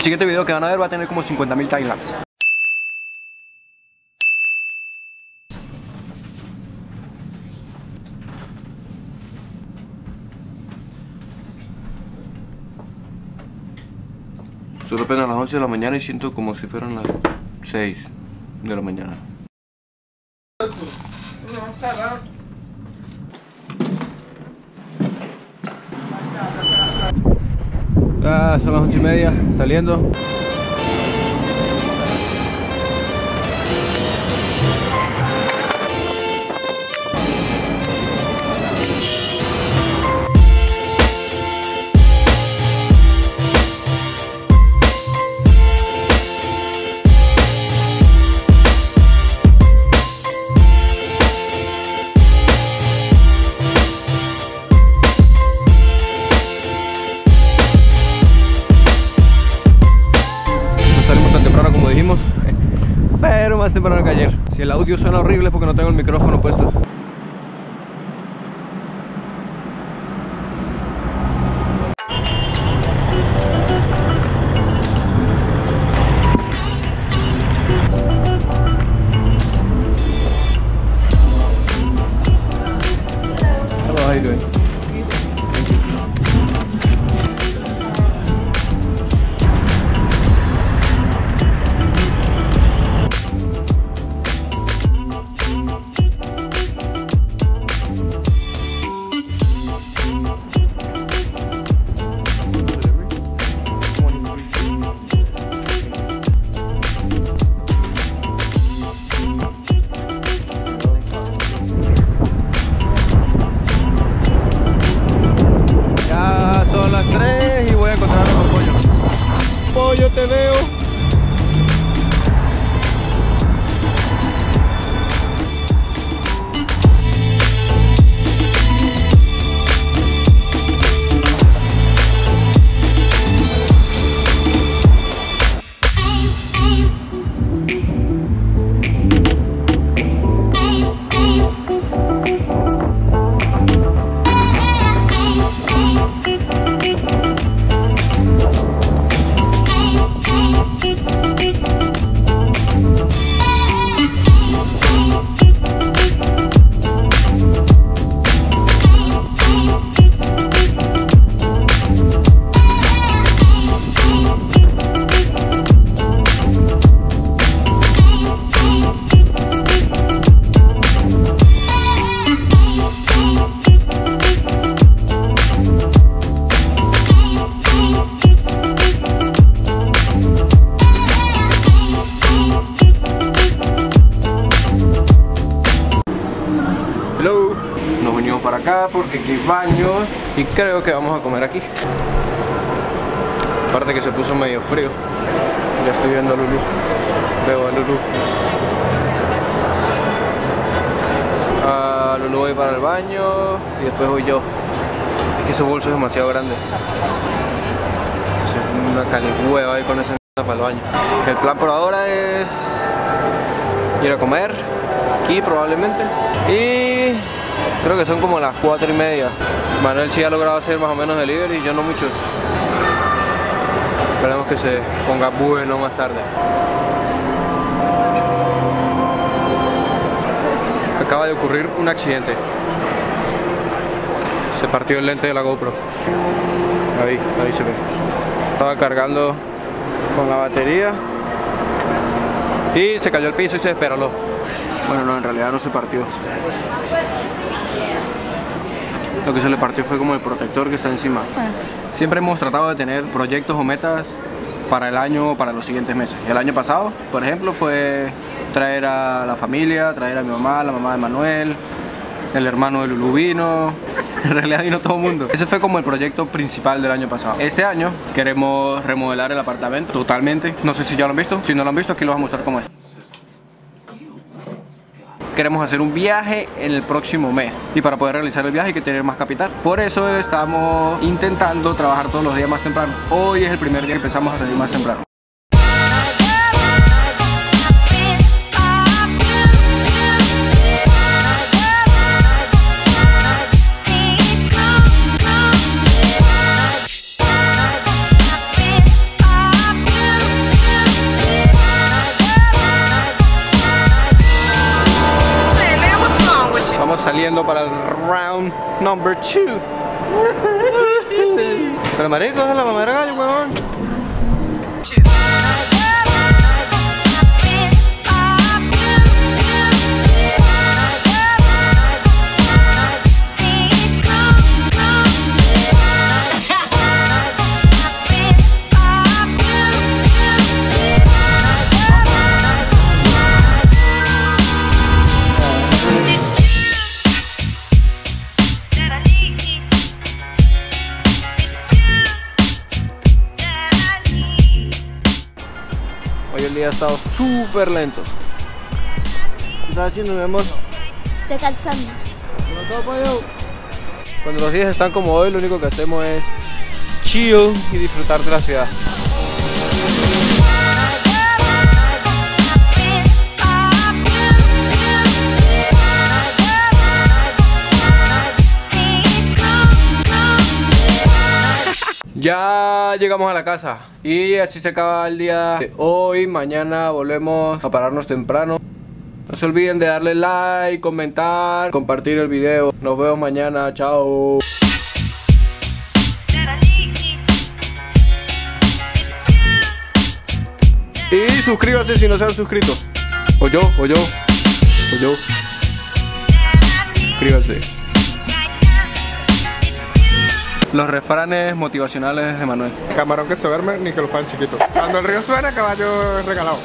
El siguiente video que van a ver va a tener como 50.000 timelapse. Son apenas las 11 de la mañana y siento como si fueran las 6 de la mañana. Ah, son las 11 y media, saliendo. Ayer. Si el audio suena horrible es porque no tengo el micrófono puesto. TVU. Porque aquí hay baños y creo que vamos a comer aquí. Aparte que se puso medio frío. Ya estoy viendo a Lulu. Veo a Lulu. Ah, Lulu voy para el baño y después voy yo. Es que ese bolso es demasiado grande. Es una calihueva ahí con esa mierda para el baño. El plan por ahora es ir a comer aquí probablemente y creo que son como las 4 y media. Manuel sí ha logrado hacer más o menos delivery y yo no mucho. Esperemos que se ponga bueno más tarde. Acaba de ocurrir un accidente. Se partió el lente de la GoPro. Ahí, ahí se ve. Estaba cargando con la batería y se cayó al piso y se desperoló bueno, no, en realidad no se partió. Lo que se le partió fue como el protector que está encima. Siempre hemos tratado de tener proyectos o metas para el año o para los siguientes meses. El año pasado, por ejemplo, fue traer a la familia, traer a mi mamá, la mamá de Manuel, el hermano de Lulu vino, en realidad vino todo el mundo. Ese fue como el proyecto principal del año pasado. Este año queremos remodelar el apartamento totalmente. No sé si ya lo han visto. Si no lo han visto, aquí lo vamos a mostrar cómo es queremos hacer un viaje en el próximo mes. Y para poder realizar el viaje hay que tener más capital. Por eso estamos intentando trabajar todos los días más temprano. Hoy es el primer día que empezamos a salir más temprano para el round number 2. Pero marico, es la mamá de gallo, huevón. Estado súper lento. ¿Qué estás haciendo, mi amor? Descansando. Cuando los días están como hoy, lo único que hacemos es chill y disfrutar de la ciudad. Ya llegamos a la casa y así se acaba el día de hoy. Mañana volvemos a pararnos temprano. No se olviden de darle like, comentar, compartir el video. Nos vemos mañana. Chao. Y suscríbanse si no se han suscrito. O yo, o yo, o yo. Suscríbanse. Los refranes motivacionales de Manuel. Camarón que se duerme ni que lo fan chiquito. Cuando el río suena, caballo regalado.